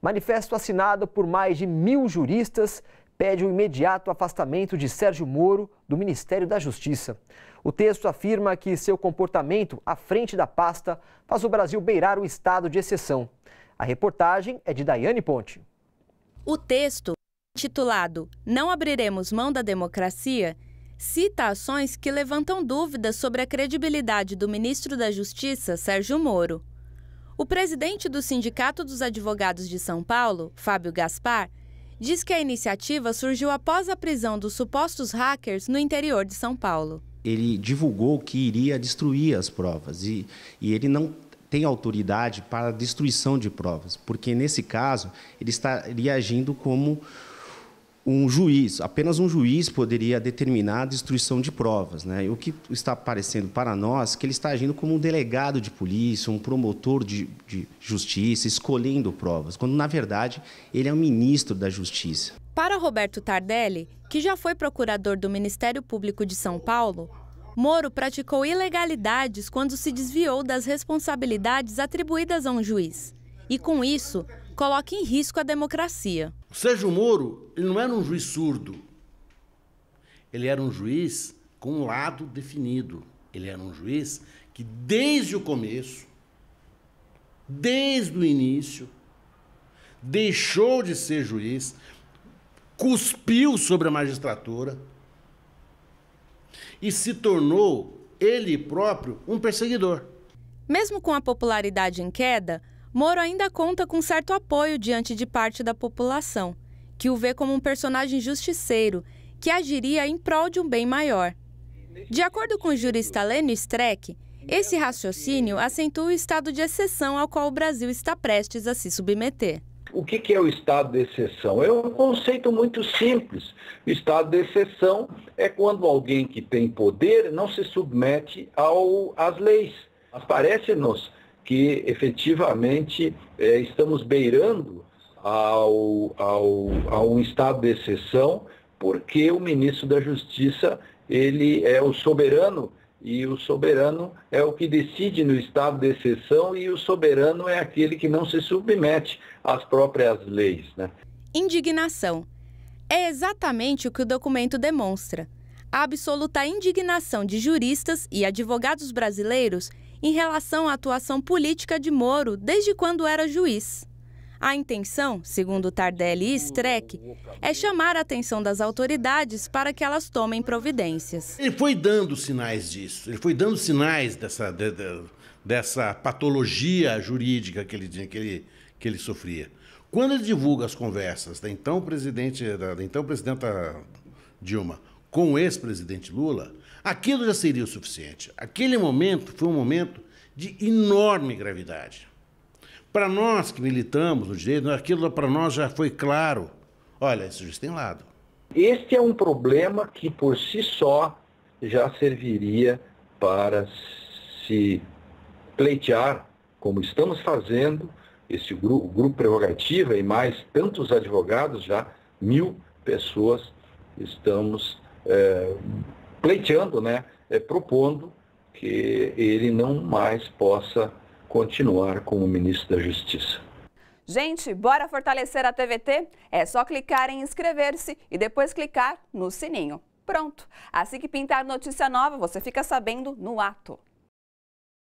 Manifesto assinado por mais de mil juristas pede o imediato afastamento de Sérgio Moro do Ministério da Justiça. O texto afirma que seu comportamento à frente da pasta faz o Brasil beirar o estado de exceção. A reportagem é de Daiane Ponte. O texto, titulado Não abriremos mão da democracia, cita ações que levantam dúvidas sobre a credibilidade do ministro da Justiça, Sérgio Moro. O presidente do Sindicato dos Advogados de São Paulo, Fábio Gaspar, diz que a iniciativa surgiu após a prisão dos supostos hackers no interior de São Paulo. Ele divulgou que iria destruir as provas e, e ele não tem autoridade para destruição de provas, porque nesse caso ele estaria agindo como um juiz, apenas um juiz poderia determinar a destruição de provas. Né? O que está parecendo para nós que ele está agindo como um delegado de polícia, um promotor de, de justiça, escolhendo provas, quando, na verdade, ele é o ministro da Justiça. Para Roberto Tardelli, que já foi procurador do Ministério Público de São Paulo, Moro praticou ilegalidades quando se desviou das responsabilidades atribuídas a um juiz. E, com isso, coloca em risco a democracia. O Sérgio Moro ele não era um juiz surdo. Ele era um juiz com um lado definido. Ele era um juiz que, desde o começo, desde o início, deixou de ser juiz, cuspiu sobre a magistratura e se tornou, ele próprio, um perseguidor. Mesmo com a popularidade em queda, Moro ainda conta com certo apoio diante de parte da população, que o vê como um personagem justiceiro que agiria em prol de um bem maior. De acordo com o jurista Lênio Streck, esse raciocínio acentua o estado de exceção ao qual o Brasil está prestes a se submeter. O que, é o estado de exceção? É um conceito muito simples. O estado de exceção é quando alguém que tem poder não se submete ao, às leis. Parece-nos que efetivamente é, estamos beirando ao, ao, a um estado de exceção, porque o ministro da Justiça ele é o soberano e o soberano é o que decide no estado de exceção e o soberano é aquele que não se submete às próprias leis. Né? Indignação. É exatamente o que o documento demonstra. A absoluta indignação de juristas e advogados brasileiros em relação à atuação política de Moro desde quando era juiz. A intenção, segundo Tardelli e Streck, é chamar a atenção das autoridades para que elas tomem providências. Ele foi dando sinais disso, ele foi dando sinais dessa, de, de, dessa patologia jurídica que ele, que, ele, que ele sofria. Quando ele divulga as conversas da então presidente, da então presidenta Dilma com o ex-presidente Lula, aquilo já seria o suficiente. Aquele momento foi um momento de enorme gravidade. Para nós que militamos no direito, aquilo para nós já foi claro. Olha, esse juiz tem lado. Este é um problema que por si só já serviria para se pleitear, como estamos fazendo, esse grupo, grupo prerrogativa e mais tantos advogados já, mil pessoas, estamos é, pleiteando, né, é, propondo que ele não mais possa continuar como ministro da Justiça. Gente, bora fortalecer a TVT? É só clicar em inscrever-se e depois clicar no sininho. Pronto! Assim que pintar notícia nova, você fica sabendo no ato.